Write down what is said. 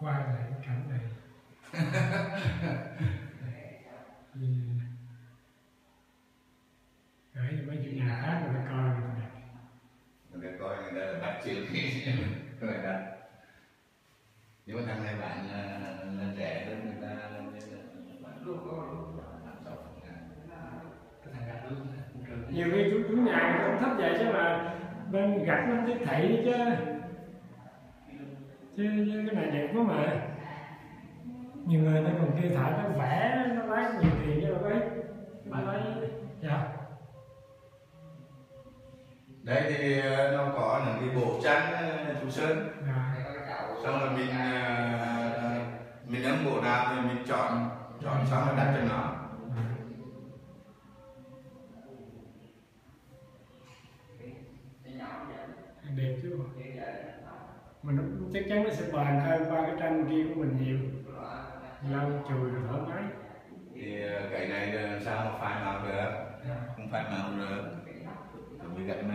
qua lại cái cảnh này thì gửi mấy chuyện nhà khác người ta coi người ta người ta coi người ta là bắt chước người ta nhưng mà thằng này bạn là, là trẻ hơn người ta bạn lúc luôn nhiều khi chủ, chủ nhà người ta thích vậy chứ mà bên gạch nó tiếp thị chứ chứ, chứ cái này đẹp quá mà. Nhiều người ta còn kêu thợ nó vẽ nó lấy nhiều tiền chứ đâu có ít. Nó lấy dạ. Đây thì ờ, nó có những cái bộ tranh ờ, chú sơn. Rồi xong rồi mình ờ, mình ấn bộ nào thì mình chọn chọn xong rồi đặt cho nó. Đẹp chứ bộ mình chắc chắn nó sẽ bền hơn ba cái tranh kia của mình nhiều. Lau chùi rồi thoải mái. Thì ờ, cái này là sao mà phai màu được Dạ. không phai màu được mình gạch mà